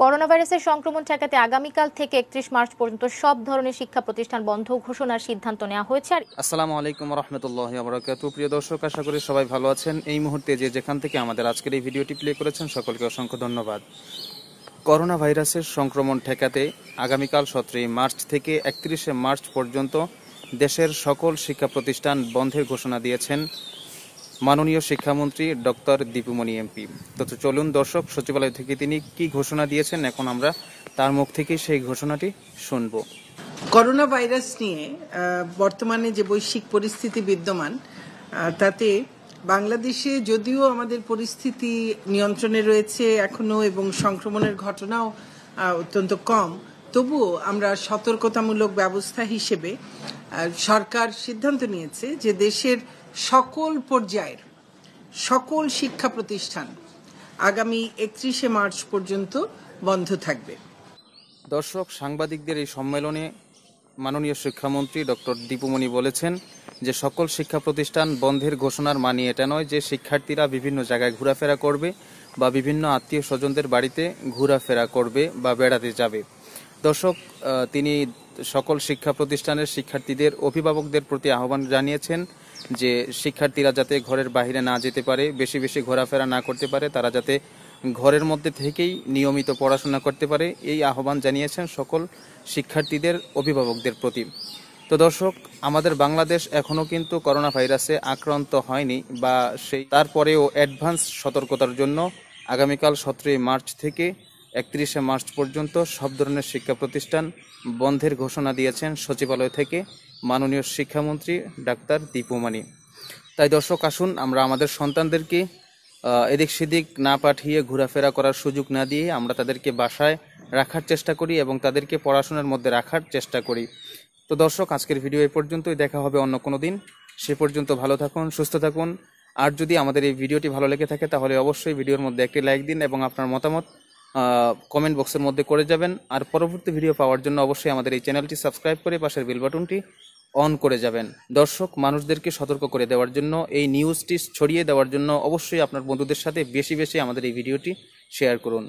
Corona ভাইরাসের সংক্রমণ ঠেকাতে আগামীকাল থেকে একত্রিশ মার্চ পর্যন্ত সব ধরনের শিক্ষা প্রতিষ্ঠান বন্ধ ঘোষণার সিদ্ধান্ত নেওয়া হয়েছে। আর আসসালামু আলাইকুম রহমতুল্লাহ আবরাকাত প্রিয় দর্শক, আশা করি সবাই ভালো আছেন। এই মুহূর্তে যে যেখান থেকে আমাদের আজকের এই ভিডিওটি প্লে করেছেন, সকলকে অসংখ্য ধন্যবাদ। করোনা ভাইরাসের সংক্রমণ ঠেকাতে আগামীকাল সতেরোই মার্চ থেকে একত্রিশে মার্চ পর্যন্ত দেশের সকল শিক্ষা প্রতিষ্ঠান বন্ধের ঘোষণা দিয়েছেন মাননীয় শিক্ষামন্ত্রী ডক্টর দীপুমণি এমপি। তো চলুন দর্শক, সচিবালয় থেকে তিনি কি ঘোষণা দিয়েছেন এখন আমরা তার মুখ থেকেই সেই ঘোষণাটি শুনব। করোনা ভাইরাস নিয়ে বর্তমানে যে বৈশ্বিক পরিস্থিতি বিদ্যমান তাতে বাংলাদেশে যদিও আমাদের পরিস্থিতি নিয়ন্ত্রণে রয়েছে এখনও এবং সংক্রমণের ঘটনাও অত্যন্ত কম, তবুও আমরা সতর্কতামূলক ব্যবস্থা হিসেবে সরকার সিদ্ধান্ত নিয়েছে যে দেশের সকল পর্যায়ের, সকল শিক্ষা প্রতিষ্ঠান আগামী একত্রিশে মার্চ পর্যন্ত বন্ধ থাকবে। দর্শক, সাংবাদিকদের এই সম্মেলনে মাননীয় শিক্ষামন্ত্রী ডক্টর দীপুমণি বলেছেন যে সকল শিক্ষা প্রতিষ্ঠান বন্ধের ঘোষণার মানে এটা নয় যে শিক্ষার্থীরা বিভিন্ন জায়গায় ঘোরাফেরা করবে বা বিভিন্ন আত্মীয় স্বজনদের বাড়িতে ঘোরাফেরা করবে বা বেড়াতে যাবে। দর্শক তিনি সকল শিক্ষা প্রতিষ্ঠানের শিক্ষার্থীদের অভিভাবকদের প্রতি আহ্বান জানিয়েছেন। যে শিক্ষার্থীরা যাতে ঘরের বাইরে না যেতে পারে, বেশি বেশি ঘোরাফেরা না করতে পারে, তারা যাতে ঘরের মধ্যে থেকেই নিয়মিত পড়াশোনা করতে পারে, এই আহ্বান জানিয়েছেন সকল শিক্ষার্থীদের অভিভাবকদের প্রতি। তো দর্শক, আমাদের বাংলাদেশ এখনও কিন্তু করোনা ভাইরাসে আক্রান্ত হয়নি বা সেই, তারপরেও অ্যাডভান্স সতর্কতার জন্য আগামীকাল সতেরোই মার্চ থেকে একত্রিশে মার্চ পর্যন্ত সব ধরনের শিক্ষা প্রতিষ্ঠান বন্ধের ঘোষণা দিয়েছেন সচিবালয় থেকে মাননীয় শিক্ষামন্ত্রী ডাক্তার দীপুমানি তাই দর্শক, আসুন আমরা আমাদের সন্তানদেরকে এদিক সেদিক না পাঠিয়ে ঘোরাফেরা করার সুযোগ না দিয়ে আমরা তাদেরকে বাসায় রাখার চেষ্টা করি এবং তাদেরকে পড়াশোনার মধ্যে রাখার চেষ্টা করি। তো দর্শক, আজকের ভিডিও এই পর্যন্তই। দেখা হবে অন্য কোনো দিন। সে পর্যন্ত ভালো থাকুন, সুস্থ থাকুন। আর যদি আমাদের এই ভিডিওটি ভালো লেগে থাকে, তাহলে অবশ্যই ভিডিওর মধ্যে একটি লাইক দিন এবং আপনার মতামত কমেন্ট বক্সের মধ্যে করে যাবেন। আর পরবর্তী ভিডিও পাওয়ার জন্য অবশ্যই আমাদের এই চ্যানেলটি সাবস্ক্রাইব করে পাশের বেল বাটনটি অন করে যাবেন। দর্শক, মানুষদেরকে সতর্ক করে দেওয়ার জন্য, এই নিউজটি ছড়িয়ে দেওয়ার জন্য অবশ্যই আপনার বন্ধুদের সাথে বেশি বেশি আমাদের এই ভিডিওটি শেয়ার করুন।